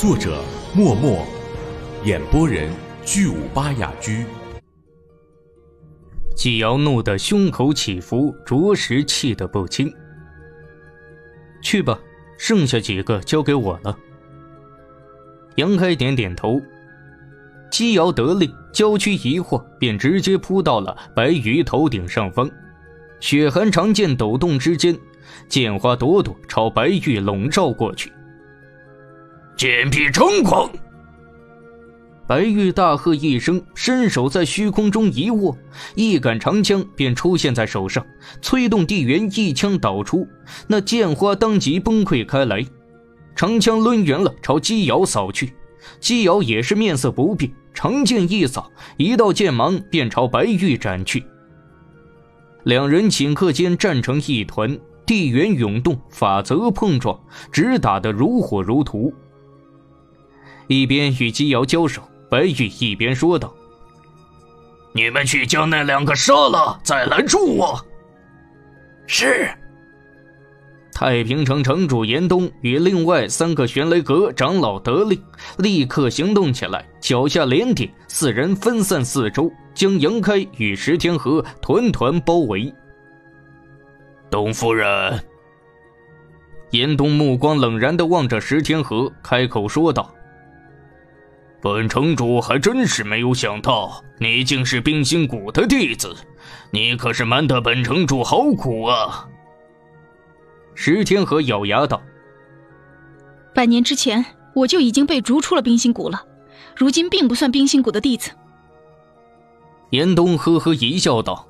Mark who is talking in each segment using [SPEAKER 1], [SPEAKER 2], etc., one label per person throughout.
[SPEAKER 1] 作者：默默，演播人：巨武巴雅居。
[SPEAKER 2] 季瑶怒得胸口起伏，着实气得不轻。去吧，剩下几个交给我了。杨开点点头。姬瑶得令，娇躯一晃，便直接扑到了白玉头顶上方。血寒长剑抖动之间，剑花朵朵朝白玉笼罩过去。
[SPEAKER 3] 剑劈猖狂！
[SPEAKER 2] 白玉大喝一声，伸手在虚空中一握，一杆长枪便出现在手上，催动地缘，一枪导出，那剑花当即崩溃开来。长枪抡圆了，朝姬瑶扫去。姬瑶也是面色不变。长剑一扫，一道剑芒便朝白玉斩去。两人顷刻间战成一团，地缘涌动，法则碰撞，直打得如火如荼。一边与姬瑶交手，白玉一边说道：“
[SPEAKER 3] 你们去将那两个杀了，再来助我。”
[SPEAKER 4] 是。
[SPEAKER 2] 太平城城主严冬与另外三个玄雷阁长老得令，立刻行动起来，脚下连点，四人分散四周，将杨开与石天河团团包围。
[SPEAKER 3] 董夫人，
[SPEAKER 2] 严冬目光冷然地望着石天河，开口说道：“
[SPEAKER 3] 本城主还真是没有想到，你竟是冰心谷的弟子，你可是瞒得本城主好苦啊！”
[SPEAKER 2] 石天河咬牙道：“
[SPEAKER 5] 百年之前，我就已经被逐出了冰心谷了，如今并不算冰心谷的弟子。”
[SPEAKER 2] 严冬呵呵一笑道：“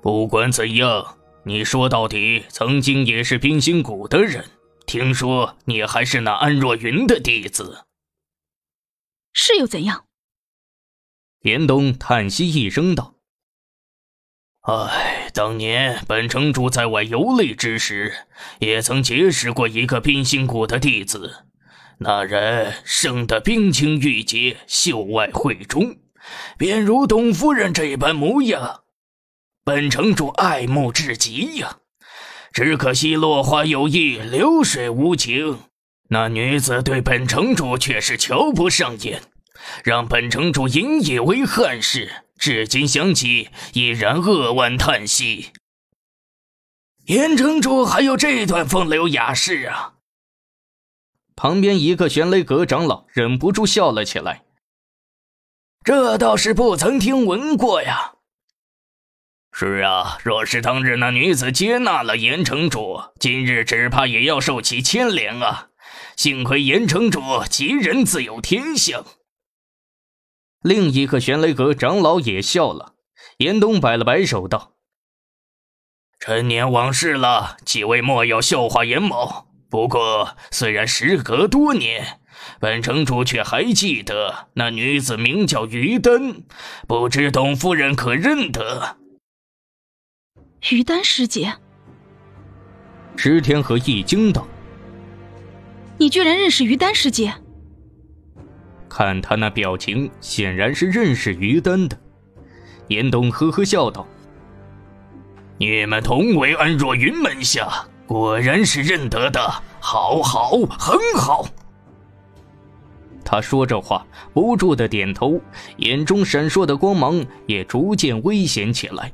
[SPEAKER 3] 不管怎样，你说到底曾经也是冰心谷的人。听说你还是那安若云的弟子，
[SPEAKER 5] 是又怎样？”
[SPEAKER 2] 严冬叹息一声道。
[SPEAKER 3] 唉，当年本城主在外游历之时，也曾结识过一个冰心谷的弟子。那人生得冰清玉洁，秀外慧中，便如董夫人这般模样，本城主爱慕至极呀。只可惜落花有意，流水无情，那女子对本城主却是瞧不上眼，让本城主引以为憾事。至今想起，依然扼腕叹息。严城主还有这段风流雅事啊！
[SPEAKER 2] 旁边一个玄雷阁长老忍不住笑了起来。
[SPEAKER 4] 这倒是不曾听闻过呀。
[SPEAKER 3] 是啊，若是当日那女子接纳了严城主，今日只怕也要受其牵连啊！幸亏严城主吉人自有天相。
[SPEAKER 2] 另一个玄雷阁长老也笑了，严冬摆了摆手道：“
[SPEAKER 3] 陈年往事了，几位莫要笑话严某。不过，虽然时隔多年，本城主却还记得那女子名叫于丹，不知董夫人可认得？”
[SPEAKER 5] 于丹师姐，
[SPEAKER 2] 石天河一惊道：“
[SPEAKER 5] 你居然认识于丹师姐？”
[SPEAKER 2] 看他那表情，显然是认识于丹的。严冬呵呵笑道：“
[SPEAKER 3] 你们同为安若云门下，果然是认得的，好好，很好。”
[SPEAKER 2] 他说着话，不住的点头，眼中闪烁的光芒也逐渐危险起来。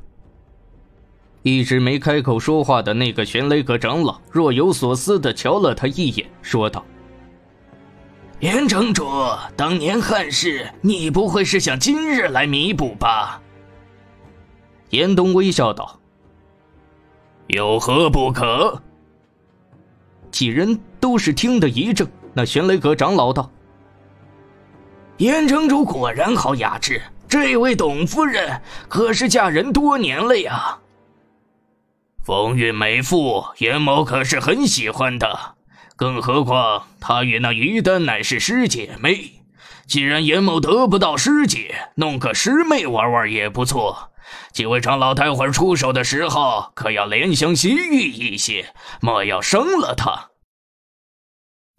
[SPEAKER 2] 一直没开口说话的那个玄雷阁长老若有所思的瞧了他一眼，说道。
[SPEAKER 4] 严城主，当年憾事，你不会是想今日来弥补吧？
[SPEAKER 2] 严冬微笑道：“
[SPEAKER 3] 有何不可？”
[SPEAKER 2] 几人都是听得一怔。那玄雷阁长老道：“
[SPEAKER 4] 严城主果然好雅致，这位董夫人可是嫁人多年了呀？
[SPEAKER 3] 风韵美妇，严某可是很喜欢的。”更何况，她与那于丹乃是师姐妹。既然严某得不到师姐，弄个师妹玩玩也不错。几位长老，待会儿出手的时候，可要怜香惜玉一些，莫要伤了她。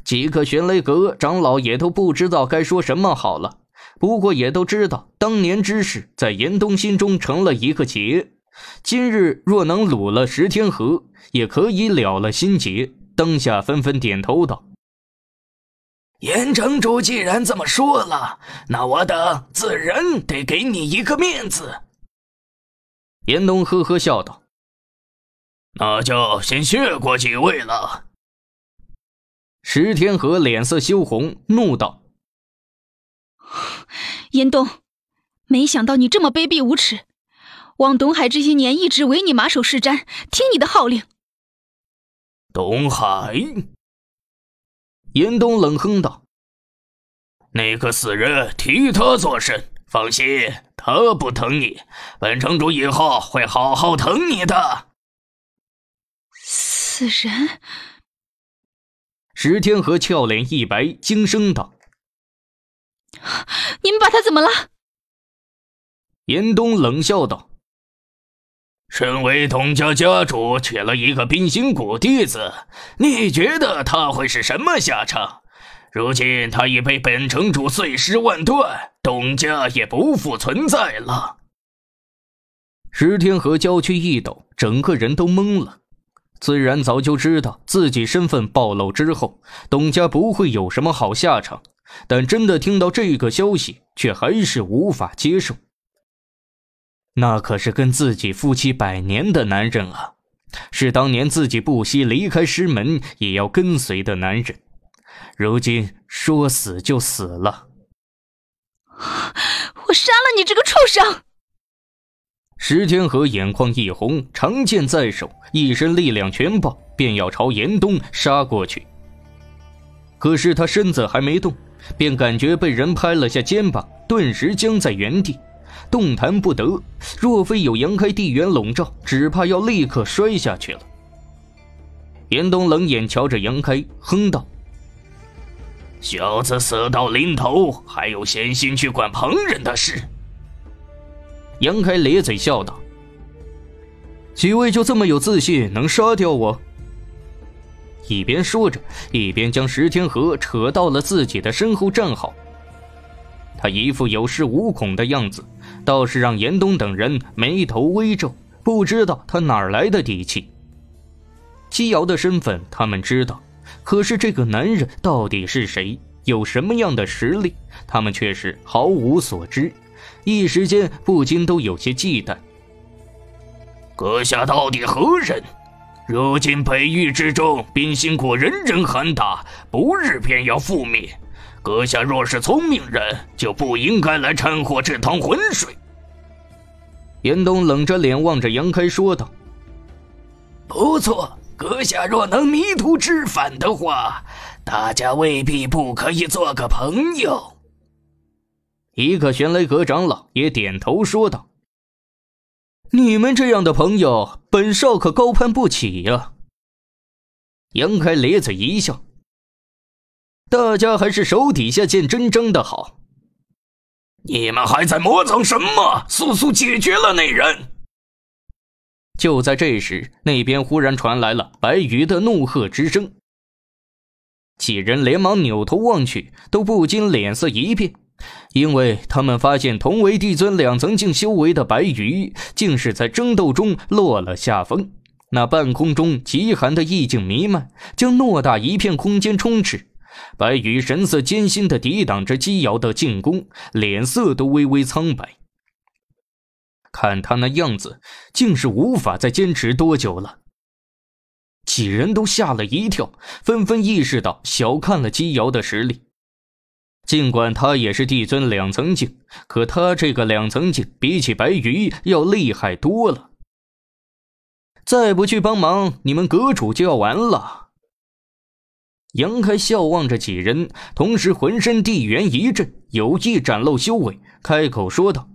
[SPEAKER 2] 几个玄雷阁长老也都不知道该说什么好了。不过也都知道，当年之事在严冬心中成了一个结。今日若能掳了石天河，也可以了了心结。当下纷纷点头道。
[SPEAKER 4] 严城主既然这么说了，那我等自然得给你一个面子。
[SPEAKER 2] 严冬呵呵笑道：“
[SPEAKER 3] 那就先谢过几位了。”
[SPEAKER 2] 石天河脸色羞红，怒道：“
[SPEAKER 5] 严冬，没想到你这么卑鄙无耻！望东海这些年一直为你马首是瞻，听你的号令。”
[SPEAKER 3] 东海。
[SPEAKER 2] 严冬冷哼道：“
[SPEAKER 3] 那个死人，替他做甚？放心，他不疼你，本城主以后会好好疼你的。”
[SPEAKER 5] 死人。
[SPEAKER 2] 石天河俏脸一白，惊声道：“
[SPEAKER 5] 你们把他怎么了？”
[SPEAKER 2] 严冬冷笑道：“
[SPEAKER 3] 身为董家家主，娶了一个冰心谷弟子，你觉得他会是什么下场？如今他已被本城主碎尸万段，董家也不复存在了。”
[SPEAKER 2] 石天河娇躯一抖，整个人都懵了。虽然早就知道自己身份暴露之后，董家不会有什么好下场，但真的听到这个消息，却还是无法接受。那可是跟自己夫妻百年的男人啊，是当年自己不惜离开师门也要跟随的男人，如今说死就死了。
[SPEAKER 5] 我杀了你这个畜生！
[SPEAKER 2] 石天河眼眶一红，长剑在手，一身力量全爆，便要朝严冬杀过去。可是他身子还没动，便感觉被人拍了下肩膀，顿时僵在原地，动弹不得。若非有杨开地缘笼罩，只怕要立刻摔下去了。严冬冷眼瞧着杨开，哼道：“
[SPEAKER 3] 小子死到临头，还有闲心去管旁人的事？”
[SPEAKER 2] 杨开咧嘴笑道：“几位就这么有自信，能杀掉我？”一边说着，一边将石天河扯到了自己的身后站好。他一副有恃无恐的样子，倒是让严冬等人眉头微皱，不知道他哪来的底气。姬瑶的身份他们知道，可是这个男人到底是谁，有什么样的实力，他们却是毫无所知。一时间不禁都有些忌惮。
[SPEAKER 3] 阁下到底何人？如今北域之中，冰心谷人人喊打，不日便要覆灭。阁下若是聪明人，就不应该来掺和这趟浑水。
[SPEAKER 2] 严冬冷着脸望着杨开说道：“
[SPEAKER 4] 不错，阁下若能迷途知返的话，大家未必不可以做个朋友。”
[SPEAKER 2] 一个玄雷阁长老也点头说道：“你们这样的朋友，本少可高攀不起呀。”杨开咧嘴一笑：“大家还是手底下见真章的好。”
[SPEAKER 3] 你们还在磨蹭什么？速速解决了那人！
[SPEAKER 2] 就在这时，那边忽然传来了白羽的怒喝之声。几人连忙扭头望去，都不禁脸色一变。因为他们发现同为帝尊两层境修为的白羽，竟是在争斗中落了下风。那半空中极寒的意境弥漫，将偌大一片空间充斥。白羽神色艰辛地抵挡着姬瑶的进攻，脸色都微微苍白。看他那样子，竟是无法再坚持多久了。几人都吓了一跳，纷纷意识到小看了姬瑶的实力。尽管他也是帝尊两层境，可他这个两层境比起白鱼要厉害多了。再不去帮忙，你们阁主就要完了。杨开笑望着几人，同时浑身地缘一震，有意展露修为，开口说道：“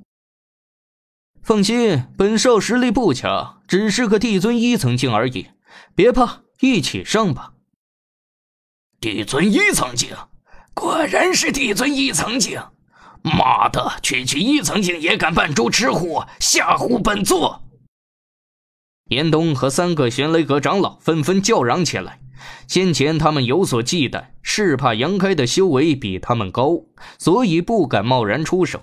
[SPEAKER 2] 放心，本少实力不强，只是个帝尊一层境而已，别怕，一起上吧。”
[SPEAKER 3] 帝尊一层境。果然是帝尊一层境，妈的，区区一层境也敢扮猪吃虎，吓唬本座！
[SPEAKER 2] 严冬和三个玄雷阁长老纷纷叫嚷起来。先前他们有所忌惮，是怕杨开的修为比他们高，所以不敢贸然出手。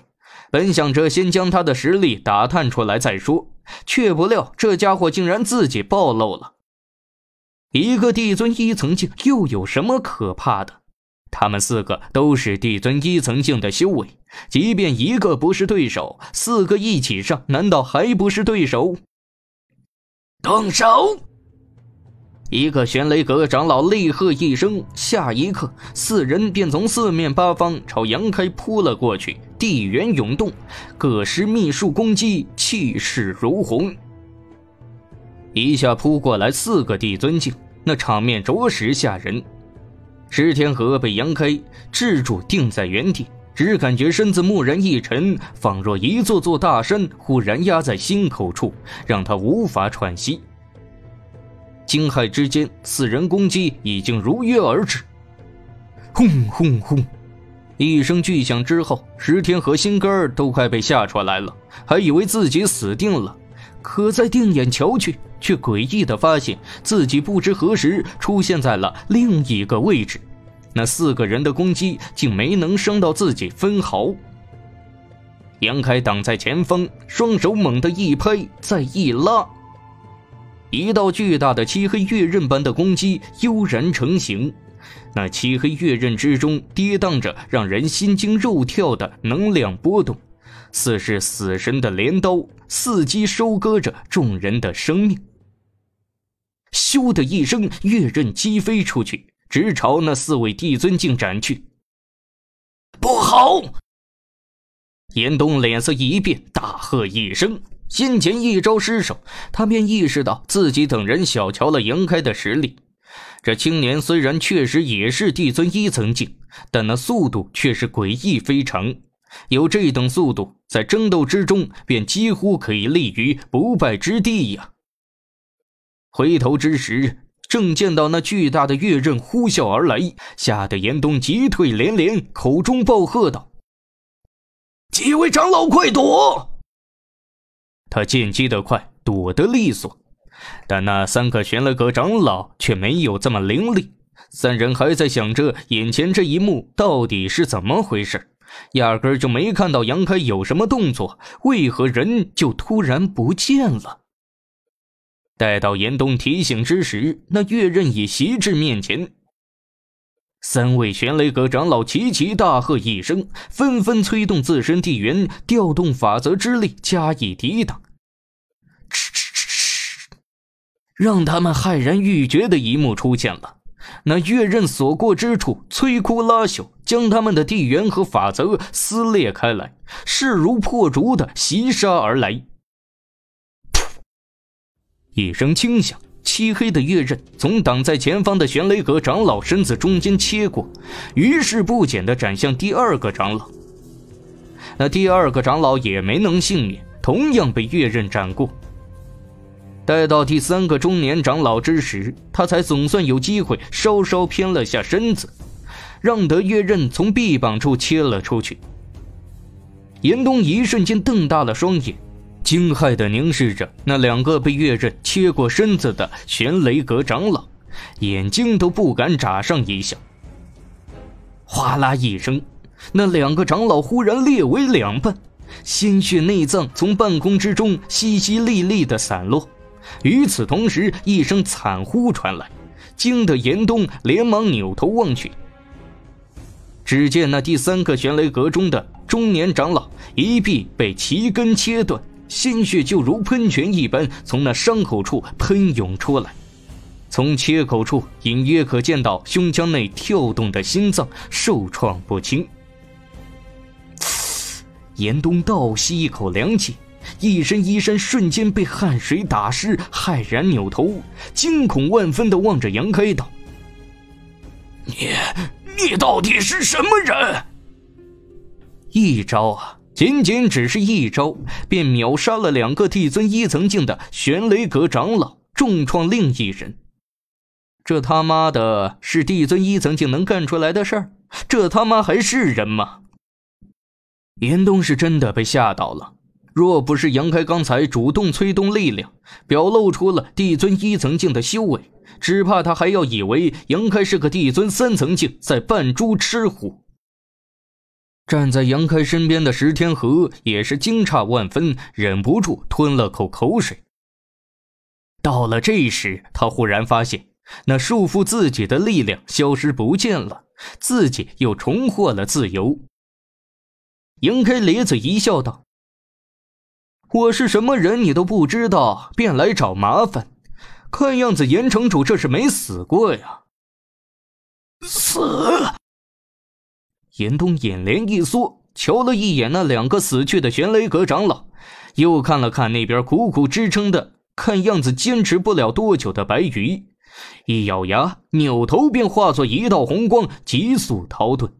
[SPEAKER 2] 本想着先将他的实力打探出来再说，却不料这家伙竟然自己暴露了。一个帝尊一层境又有什么可怕的？他们四个都是帝尊一层境的修为，即便一个不是对手，四个一起上，难道还不是对手？
[SPEAKER 4] 动手！
[SPEAKER 2] 一个玄雷阁长老厉喝一声，下一刻，四人便从四面八方朝杨开扑了过去。地缘涌动，各施秘术攻击，气势如虹。一下扑过来四个帝尊境，那场面着实吓人。石天河被杨开制住，定在原地，只感觉身子蓦然一沉，仿若一座座大山忽然压在心口处，让他无法喘息。惊骇之间，四人攻击已经如约而至。轰轰轰！一声巨响之后，石天和心肝都快被吓出来了，还以为自己死定了。可再定眼瞧去，却诡异的发现自己不知何时出现在了另一个位置。那四个人的攻击竟没能伤到自己分毫。杨开挡在前方，双手猛地一拍，再一拉。一道巨大的漆黑月刃般的攻击悠然成型，那漆黑月刃之中跌宕着让人心惊肉跳的能量波动，似是死神的镰刀，伺机收割着众人的生命。咻的一声，月刃击飞出去，直朝那四位帝尊境斩去。
[SPEAKER 4] 不好！
[SPEAKER 2] 严冬脸色一变，大喝一声。先前一招失手，他便意识到自己等人小瞧了杨开的实力。这青年虽然确实也是帝尊一层境，但那速度却是诡异非常。有这等速度，在争斗之中便几乎可以立于不败之地呀！回头之时，正见到那巨大的月刃呼啸而来，吓得严冬急退连连，口中暴喝道：“
[SPEAKER 4] 几位长老，快躲！”
[SPEAKER 2] 他见机的快，躲得利索，但那三个玄了阁长老却没有这么伶俐。三人还在想着眼前这一幕到底是怎么回事，压根就没看到杨开有什么动作，为何人就突然不见了？待到严冬提醒之时，那月刃已袭至面前。三位玄雷阁长老齐齐大喝一声，纷纷催动自身地元，调动法则之力加以抵挡。嗤嗤嗤嗤，让他们骇然欲绝的一幕出现了。那月刃所过之处，摧枯拉朽，将他们的地元和法则撕裂开来，势如破竹的袭杀而来。一声轻响。漆黑的月刃从挡在前方的玄雷阁长老身子中间切过，于是不减的斩向第二个长老。那第二个长老也没能幸免，同样被月刃斩过。待到第三个中年长老之时，他才总算有机会稍稍偏了下身子，让得月刃从臂膀处切了出去。严冬一瞬间瞪大了双眼。惊骇地凝视着那两个被月刃切过身子的玄雷阁长老，眼睛都不敢眨上一下。哗啦一声，那两个长老忽然裂为两半，鲜血内脏从半空之中淅淅沥沥地散落。与此同时，一声惨呼传来，惊得严冬连忙扭头望去。只见那第三个玄雷阁中的中年长老一臂被齐根切断。鲜血就如喷泉一般从那伤口处喷涌出来，从切口处隐约可见到胸腔内跳动的心脏受创不轻。严冬倒吸一口凉气，一身衣衫瞬间被汗水打湿，骇然扭头，惊恐万分地望着杨开道：“
[SPEAKER 4] 你，你到底是什么人？”
[SPEAKER 2] 一招啊！仅仅只是一招，便秒杀了两个帝尊一层境的玄雷阁长老，重创另一人。这他妈的是帝尊一层境能干出来的事儿？这他妈还是人吗？严冬是真的被吓到了。若不是杨开刚才主动催动力量，表露出了帝尊一层境的修为，只怕他还要以为杨开是个帝尊三层境在扮猪吃虎。站在杨开身边的石天河也是惊诧万分，忍不住吞了口口水。到了这时，他忽然发现那束缚自己的力量消失不见了，自己又重获了自由。杨开咧嘴一笑，道：“我是什么人，你都不知道，便来找麻烦。看样子严城主这是没死过呀。”
[SPEAKER 4] 死！
[SPEAKER 2] 严冬眼帘一缩，瞧了一眼那两个死去的玄雷阁长老，又看了看那边苦苦支撑的，看样子坚持不了多久的白鱼。一咬牙，扭头便化作一道红光，急速逃遁。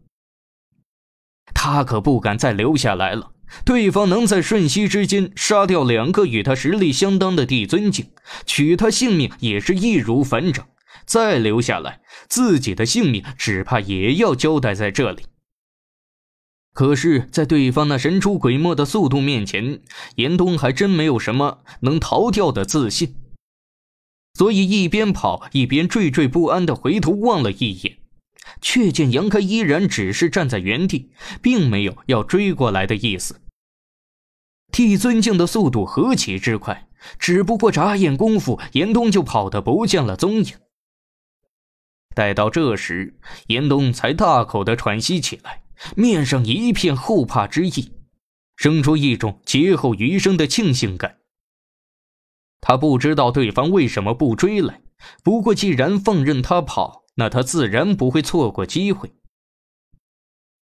[SPEAKER 2] 他可不敢再留下来了。对方能在瞬息之间杀掉两个与他实力相当的帝尊境，取他性命也是易如反掌。再留下来，自己的性命只怕也要交代在这里。可是，在对方那神出鬼没的速度面前，严冬还真没有什么能逃掉的自信。所以一边跑一边惴惴不安地回头望了一眼，却见杨开依然只是站在原地，并没有要追过来的意思。替尊敬的速度何其之快，只不过眨眼功夫，严冬就跑得不见了踪影。待到这时，严冬才大口的喘息起来，面上一片后怕之意，生出一种劫后余生的庆幸感。他不知道对方为什么不追来，不过既然放任他跑，那他自然不会错过机会。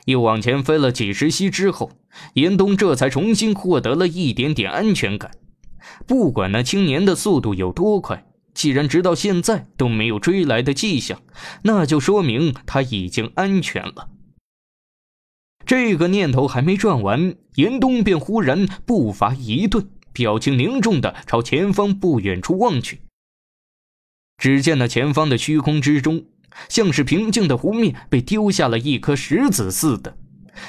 [SPEAKER 2] 又往前飞了几十息之后，严冬这才重新获得了一点点安全感。不管那青年的速度有多快，既然直到现在都没有追来的迹象，那就说明他已经安全了。这个念头还没转完，严冬便忽然步伐一顿。表情凝重的朝前方不远处望去，只见那前方的虚空之中，像是平静的湖面被丢下了一颗石子似的，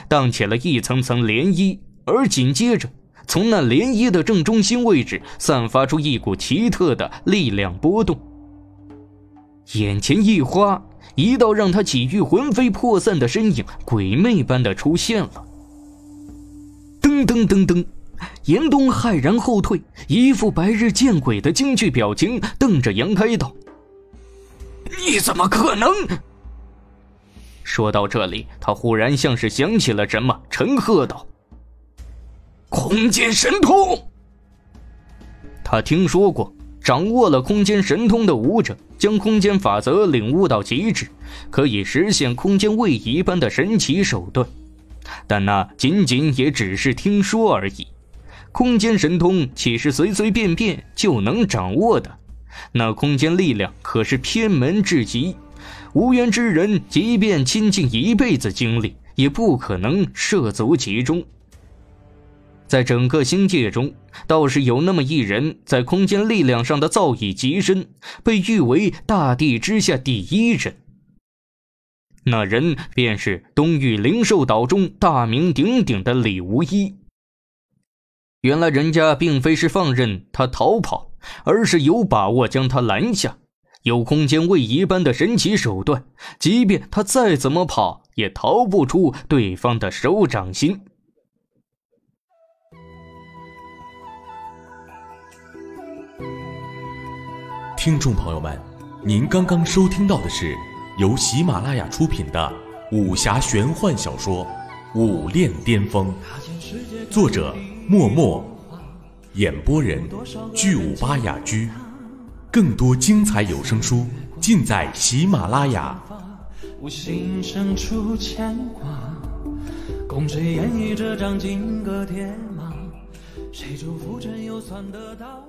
[SPEAKER 2] 荡起了一层层涟漪，而紧接着，从那涟漪的正中心位置散发出一股奇特的力量波动。眼前一花，一道让他几欲魂飞魄散的身影，鬼魅般的出现了。噔噔噔噔。严冬骇然后退，一副白日见鬼的惊惧表情，瞪着杨开道：“
[SPEAKER 4] 你怎么可能？”
[SPEAKER 2] 说到这里，他忽然像是想起了什么，沉喝道：“
[SPEAKER 4] 空间神通！”
[SPEAKER 2] 他听说过，掌握了空间神通的武者，将空间法则领悟到极致，可以实现空间位移般的神奇手段，但那仅仅也只是听说而已。空间神通岂是随随便便就能掌握的？那空间力量可是偏门至极，无缘之人即便倾尽一辈子精力，也不可能涉足其中。在整个星界中，倒是有那么一人，在空间力量上的造诣极深，被誉为大地之下第一人。那人便是东域灵兽岛中大名鼎鼎的李无一。原来人家并非是放任他逃跑，而是有把握将他拦下，有空间位移般的神奇手段，即便他再怎么跑，也逃不出对方的手掌心。
[SPEAKER 1] 听众朋友们，您刚刚收听到的是由喜马拉雅出品的武侠玄幻小说《武炼巅峰》，作者。默默，演播人巨武巴雅居，更多精彩有声书尽在喜马拉雅。我心生出牵挂，共谁演绎这张金戈铁马？谁祝福真又算得到？